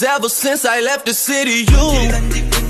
Ever since I left the city, you.